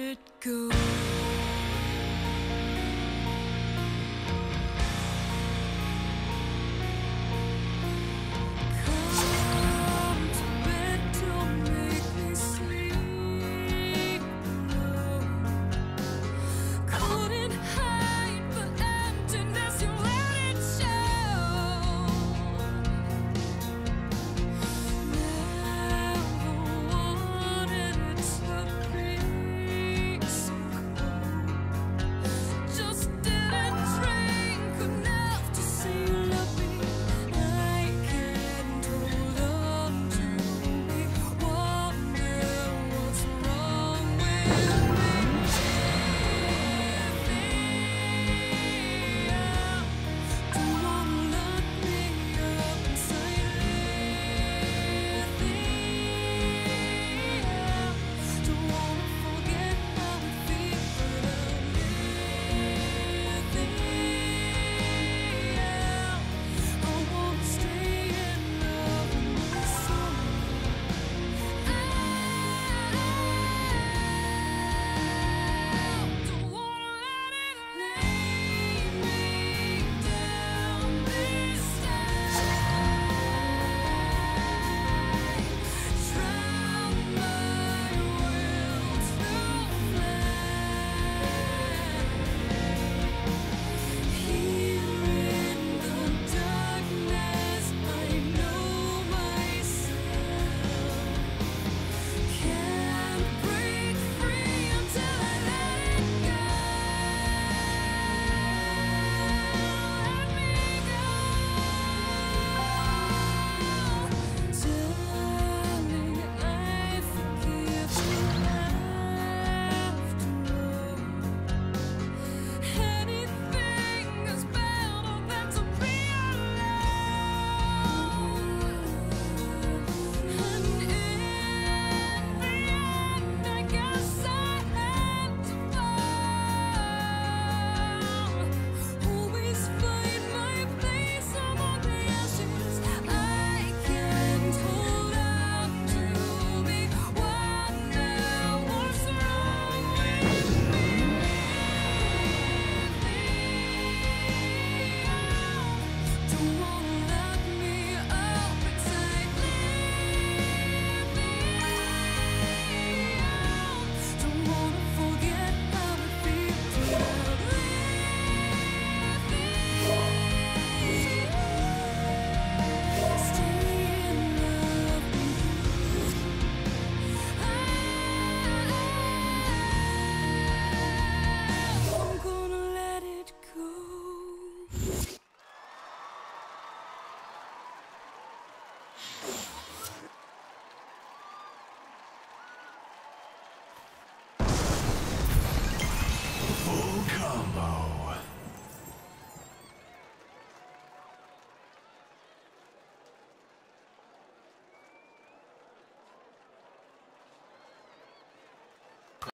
it go? Full combo.